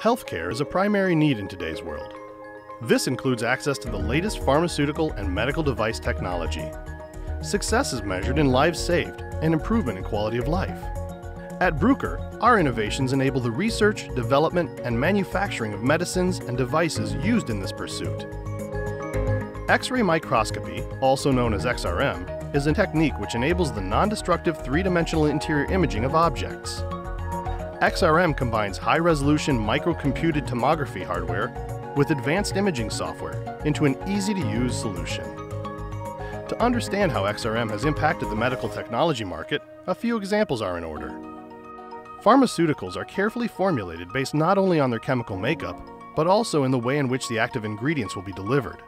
Healthcare is a primary need in today's world. This includes access to the latest pharmaceutical and medical device technology. Success is measured in lives saved and improvement in quality of life. At Bruker, our innovations enable the research, development, and manufacturing of medicines and devices used in this pursuit. X-ray microscopy, also known as XRM, is a technique which enables the non-destructive three-dimensional interior imaging of objects. XRM combines high-resolution microcomputed tomography hardware with advanced imaging software into an easy-to-use solution. To understand how XRM has impacted the medical technology market, a few examples are in order. Pharmaceuticals are carefully formulated based not only on their chemical makeup, but also in the way in which the active ingredients will be delivered.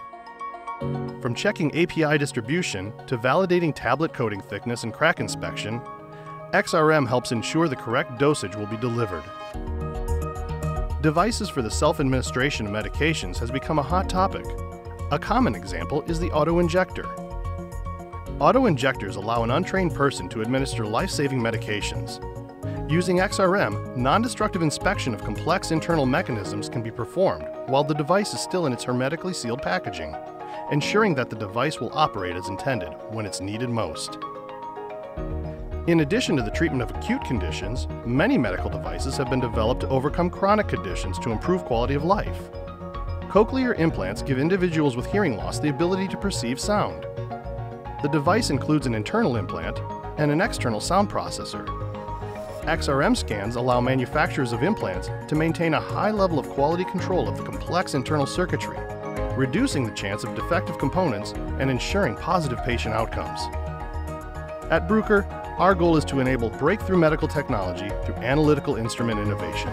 From checking API distribution to validating tablet coating thickness and crack inspection, XRM helps ensure the correct dosage will be delivered. Devices for the self-administration of medications has become a hot topic. A common example is the auto-injector. Auto-injectors allow an untrained person to administer life-saving medications. Using XRM, non-destructive inspection of complex internal mechanisms can be performed while the device is still in its hermetically sealed packaging, ensuring that the device will operate as intended when it's needed most. In addition to the treatment of acute conditions, many medical devices have been developed to overcome chronic conditions to improve quality of life. Cochlear implants give individuals with hearing loss the ability to perceive sound. The device includes an internal implant and an external sound processor. XRM scans allow manufacturers of implants to maintain a high level of quality control of the complex internal circuitry, reducing the chance of defective components and ensuring positive patient outcomes. At Bruker, our goal is to enable breakthrough medical technology through analytical instrument innovation.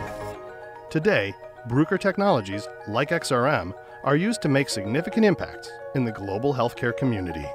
Today, Bruker technologies, like XRM, are used to make significant impacts in the global healthcare community.